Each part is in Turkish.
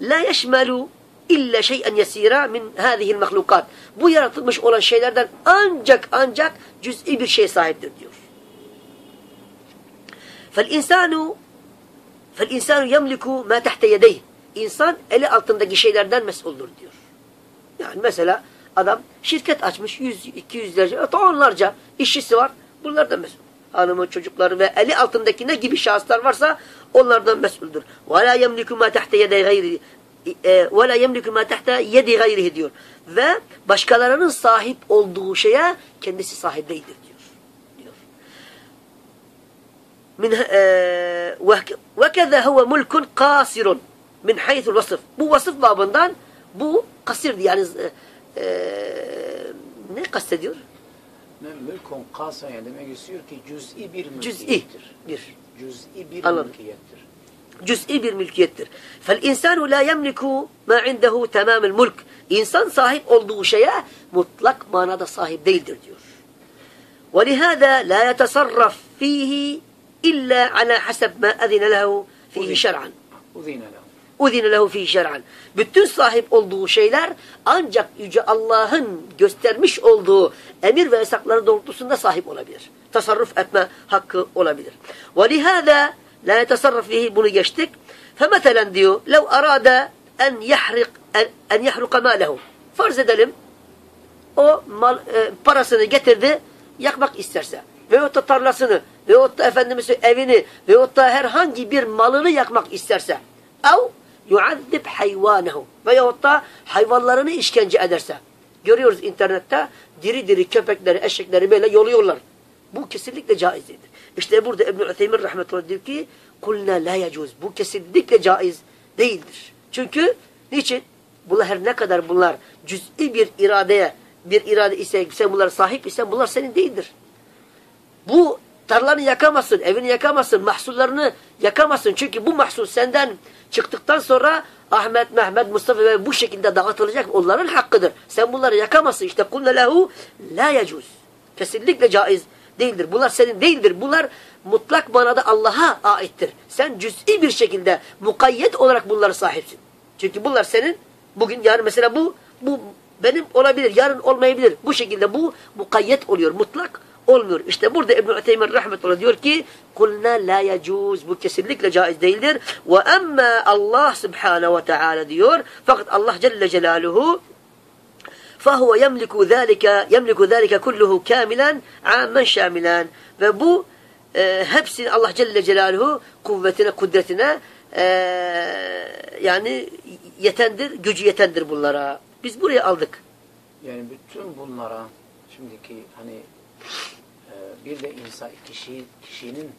La yeşmelu illa şey'en yesira min hâzihil mahlukat. Bu yaratılmış olan şeylerden ancak ancak cüz'i bir şey sahiptir diyor. Fel insanu fel insanu yemliku ma tahte yedeyh. İnsan eli altındaki şeylerden mesuldür diyor. Yani mesela adam şirket açmış 100 200'lerce hatta onlarca işçisi var. Bunlardan mesul. Hanımı, çocukları ve eli altındaki ne gibi şahıslar varsa onlardan mesuldür. Yemliku ma tahte yedey gayri ve la yemliku ma tahta yedi gayrihi diyor. Ve başkalarının sahip olduğu şeye kendisi sahip değildir diyor. diyor. Min ve keza huve mulkun kasirun min haythul vasıf. Bu vasıf babından bu kasirdi yani e, ne kastediyor? Mülkun kasa yani demek istiyor ki cüz'i bir Cüz'i mülkiyettir. bir. Cüz'i bir Anladım. mülkiyettir. Cüz'i bir mülkiyettir. Fel insanu la yemliku ma indehu tamamul mulk. İnsan sahip olduğu şeye mutlak manada sahip değildir diyor. ولهذا لا يتصرف فيه إلا على حسب ما أذن له فيه şer'an. Uzine lehu. Udine lehu fihi şer'an. Bütün sahip olduğu şeyler ancak Yüce Allah'ın göstermiş olduğu emir ve yasakları doğrultusunda sahip olabilir. Tasarruf etme hakkı olabilir. وَلِهَذَا la yetasarraf fihi bunu geçtik. فَمَثَلًا diyor لَوْ أَرَادَ en yahrik en yahruka malehu. Farz edelim o mal, e, parasını getirdi yakmak isterse veyahut da tarlasını veyahut da efendimiz evini veyahut da herhangi bir malını yakmak isterse ev yuazzib hayvanehu veyahut da hayvanlarını işkence ederse görüyoruz internette diri diri köpekleri eşekleri böyle yoluyorlar bu kesinlikle caiz değildir. İşte burada İbn-i Ütheymin rahmetullah diyor ki kulna la yecuz bu kesinlikle caiz değildir. Çünkü niçin? Bunlar her ne kadar bunlar cüz'i bir iradeye bir irade ise sen bunlara sahip isen bunlar senin değildir. Bu tarlanı yakamazsın, evini yakamazsın, mahsullarını yakamazsın. Çünkü bu mahsul senden çıktıktan sonra Ahmet, Mehmet, Mustafa ve bu şekilde dağıtılacak onların hakkıdır. Sen bunları yakamazsın. İşte kulle lehu la yecuz. Kesinlikle caiz değildir. Bunlar senin değildir. Bunlar mutlak manada Allah'a aittir. Sen cüz'i bir şekilde mukayyet olarak bunlara sahipsin. Çünkü bunlar senin bugün yarın mesela bu bu benim olabilir, yarın olmayabilir. Bu şekilde bu mukayyet oluyor, mutlak olmuyor. İşte burada İbn-i Ütheymin rahmetullah diyor ki kulna la yecuz. Bu kesinlikle caiz değildir. Ve emme Allah subhanahu ve teala diyor. Fakat Allah Celle Celaluhu فهو يملك ذلك يملك ذلك كله كاملا عاما شاملا ve bu e, hepsini Allah Celle Celaluhu kuvvetine, kudretine e, yani yetendir, gücü yetendir bunlara. Biz buraya aldık. Yani bütün bunlara şimdiki hani e, bir de insan kişi kişinin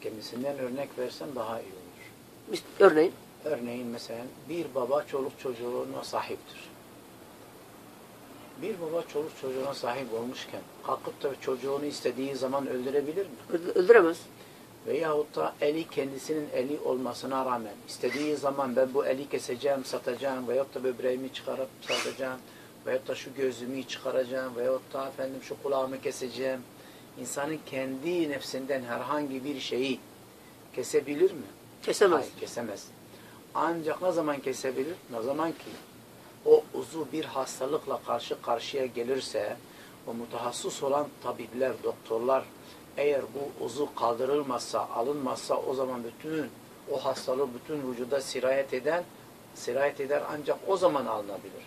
kendisinden örnek versen daha iyi olur. Örneğin Örneğin mesela bir baba çoluk çocuğuna sahiptir. Bir baba çoluk çocuğuna sahip olmuşken kalkıp da çocuğunu istediği zaman öldürebilir mi? öldüremez. Veyahut da eli kendisinin eli olmasına rağmen istediği zaman ben bu eli keseceğim, satacağım veyahut da böbreğimi çıkarıp satacağım veyahut da şu gözümü çıkaracağım veyahut da efendim şu kulağımı keseceğim. İnsanın kendi nefsinden herhangi bir şeyi kesebilir mi? Kesemez. Hayır, kesemez. Ancak ne zaman kesebilir? Ne zaman ki o uzu bir hastalıkla karşı karşıya gelirse o mutahassıs olan tabipler, doktorlar eğer bu uzu kaldırılmazsa, alınmazsa o zaman bütün o hastalığı bütün vücuda sirayet eden sirayet eder ancak o zaman alınabilir.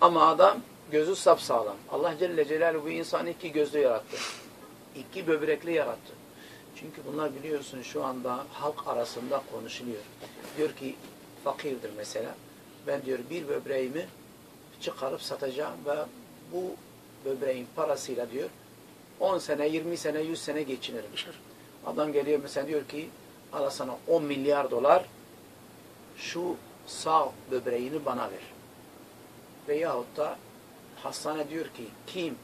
Ama adam gözü sapsağlam. Allah Celle Celaluhu bu insanı iki gözlü yarattı. İki böbrekli yarattı. Çünkü bunlar biliyorsun şu anda halk arasında konuşuluyor. Diyor ki fakirdir mesela. Ben diyor bir böbreğimi çıkarıp satacağım ve bu böbreğin parasıyla diyor 10 sene, 20 sene, 100 sene geçinirim. Adam geliyor mesela diyor ki ala sana 10 milyar dolar şu sağ böbreğini bana ver. Veyahut da hastane diyor ki kim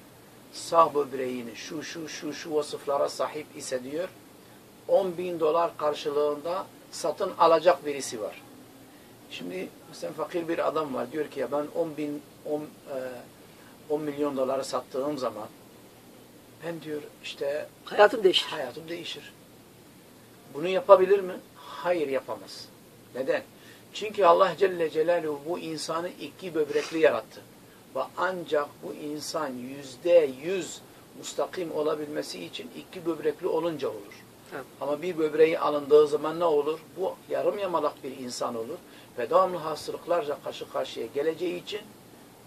sağ böbreğini şu şu şu şu vasıflara sahip ise diyor 10 bin dolar karşılığında satın alacak birisi var. Şimdi mesela fakir bir adam var diyor ki ya ben 10 bin 10, e, 10 milyon doları sattığım zaman ben diyor işte Hayatım değişir. hayatım değişir. Bunu yapabilir mi? Hayır yapamaz. Neden? Çünkü Allah Celle Celaluhu bu insanı iki böbrekli yarattı. Ve ancak bu insan yüzde yüz mustakim olabilmesi için iki böbrekli olunca olur. Evet. Ama bir böbreği alındığı zaman ne olur? Bu yarım yamalak bir insan olur. Ve devamlı hastalıklarla karşı karşıya geleceği için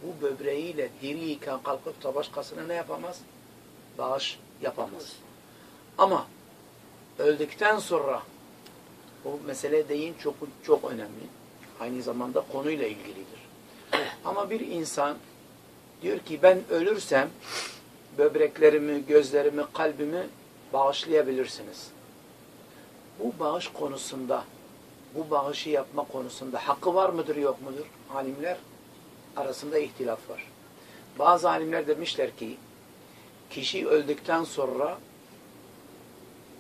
bu böbreğiyle diriyken kalkıp da başkasına ne yapamaz? Bağış yapamaz. Ama öldükten sonra bu mesele deyin çok çok önemli. Aynı zamanda konuyla ilgilidir. Ama bir insan diyor ki ben ölürsem böbreklerimi, gözlerimi, kalbimi bağışlayabilirsiniz. Bu bağış konusunda, bu bağışı yapma konusunda hakkı var mıdır yok mudur? Alimler arasında ihtilaf var. Bazı alimler demişler ki kişi öldükten sonra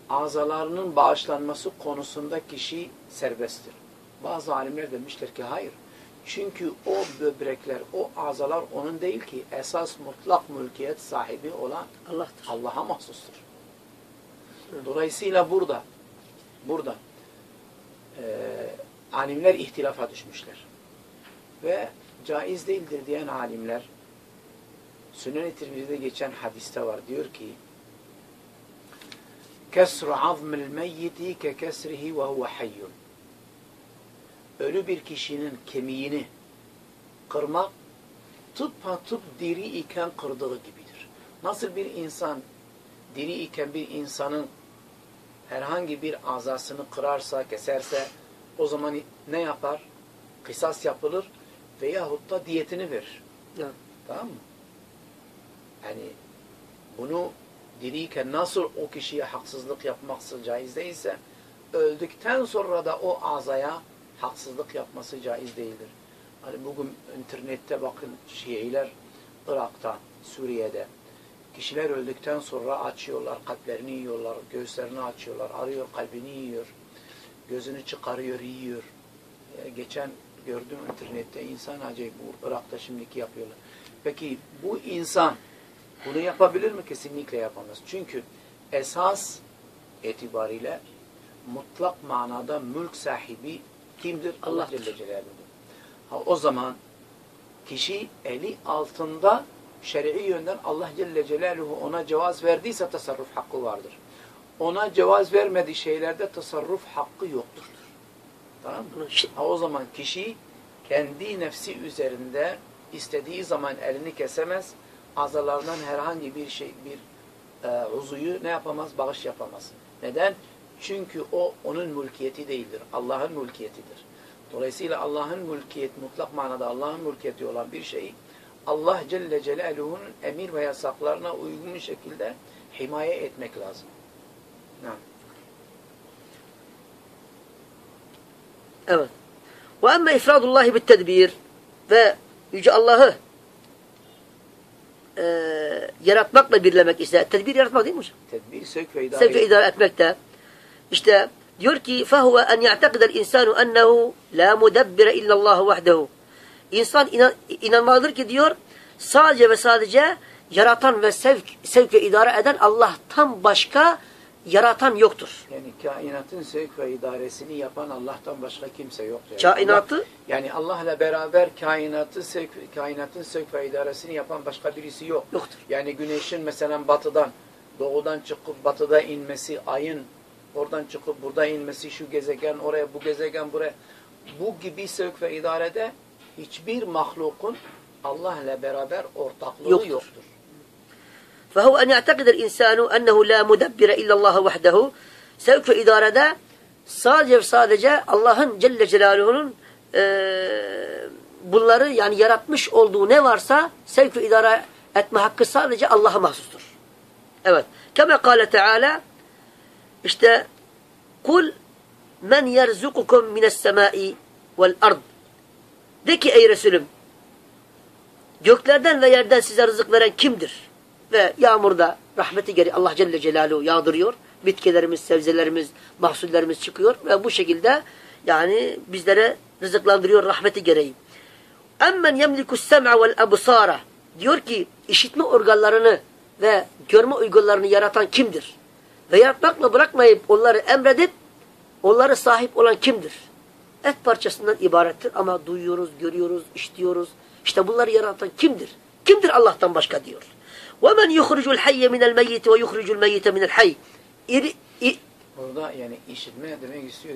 azalarının bağışlanması konusunda kişi serbesttir. Bazı alimler demişler ki hayır. Çünkü o böbrekler, o azalar onun değil ki esas mutlak mülkiyet sahibi olan Allah'tır. Allah'a mahsustur. Dolayısıyla burada burada e, alimler ihtilafa düşmüşler. Ve caiz değildir diyen alimler Tirmizi'de geçen hadiste var. Diyor ki Kesru azmil meyyiti ke kesrihi ve huve hayyun Ölü bir kişinin kemiğini kırmak tıpatıp diri iken kırdığı gibidir. Nasıl bir insan diri iken bir insanın herhangi bir azasını kırarsa, keserse o zaman ne yapar? Kısas yapılır veyahut da diyetini verir. Evet. Tamam mı? Yani bunu diriyken nasıl o kişiye haksızlık yapması caiz değilse öldükten sonra da o azaya haksızlık yapması caiz değildir. Hani bugün internette bakın Şiiler Irak'ta, Suriye'de kişiler öldükten sonra açıyorlar, kalplerini yiyorlar, göğüslerini açıyorlar, arıyor kalbini yiyor, gözünü çıkarıyor, yiyor. Ee, geçen gördüm internette insan acayip bu Irak'ta şimdiki yapıyorlar. Peki bu insan bunu yapabilir mi? Kesinlikle yapamaz. Çünkü esas itibariyle mutlak manada mülk sahibi kimdir? Allah. Celle Celaluhu'dur. Ha, o zaman kişi eli altında şer'i yönden Allah Celle Celaluhu ona cevaz verdiyse tasarruf hakkı vardır. Ona cevaz vermediği şeylerde tasarruf hakkı yoktur. Tamam mı? Ha, o zaman kişi kendi nefsi üzerinde istediği zaman elini kesemez. Azalarından herhangi bir şey, bir e, uzuyu ne yapamaz? Bağış yapamaz. Neden? Çünkü o onun mülkiyeti değildir. Allah'ın mülkiyetidir. Dolayısıyla Allah'ın mülkiyet, mutlak manada Allah'ın mülkiyeti olan bir şeyi Allah Celle Celaluhu'nun emir ve yasaklarına uygun şekilde himaye etmek lazım. Ha. Evet. Ve emme ifradullahi bit tedbir ve Yüce Allah'ı e, yaratmakla birlemek ise tedbir yaratmak değil mi hocam? Tedbir, sevk ve idare. Sevk ve idare etmekte. İşte diyor ki فَهُوَ اَنْ يَعْتَقِدَ الْاِنْسَانُ اَنَّهُ لَا مُدَبِّرَ اِلَّا اللّٰهُ وَحْدَهُ İnsan inan, inanmalıdır ki diyor sadece ve sadece yaratan ve sevk, sevk ve idare eden Allah'tan başka yaratan yoktur. Yani kainatın sevk ve idaresini yapan Allah'tan başka kimse yoktur. Yani Kainatı Allah- yani Allah'la beraber kainatı sevk, kainatın sevk ve idaresini yapan başka birisi yok. yoktur. Yani güneşin mesela batıdan, doğudan çıkıp batıda inmesi, ayın oradan çıkıp burada inmesi, şu gezegen oraya, bu gezegen buraya. Bu gibi sevk ve idarede hiçbir mahlukun Allah'la beraber ortaklığı Yoktur. yoktur. فهو أن يعتقد الإنسان أنه لا مدبر إلا الله وحده sevk ve idarede sadece ve sadece Allah'ın Celle Celaluhu'nun eee, bunları yani yaratmış olduğu ne varsa sevk ve idare etme hakkı sadece Allah'a mahsustur. Evet. Keme kâle Teala işte kul men yerzukukum mines semai vel ard de ki ey Resulüm göklerden ve yerden size rızık veren kimdir? Ve yağmurda rahmeti geri Allah Celle Celaluhu yağdırıyor. Bitkilerimiz, sebzelerimiz, mahsullerimiz çıkıyor ve bu şekilde yani bizlere rızıklandırıyor rahmeti gereği. Emmen yemlikus sem'a vel absara diyor ki işitme organlarını ve görme uygularını yaratan kimdir? Ve yaratmakla bırakmayıp onları emredip onları sahip olan kimdir? et parçasından ibarettir ama duyuyoruz, görüyoruz, işitiyoruz. İşte bunları yaratan kimdir? Kimdir Allah'tan başka diyor. وَمَنْ يُخْرِجُ الْحَيَّ مِنَ الْمَيِّتِ وَيُخْرِجُ الْمَيِّتَ مِنَ الْحَيِّ demek istiyor.